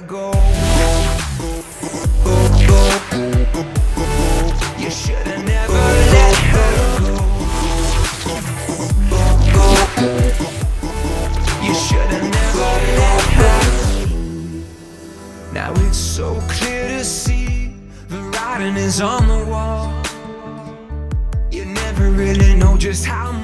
her go. Go, go, go, go. You should have never let her go. Go, go, You should have never let her. Now it's so clear to see the writing is on the wall. You never really know just how much.